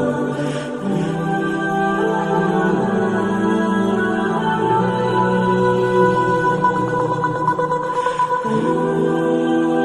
Oh,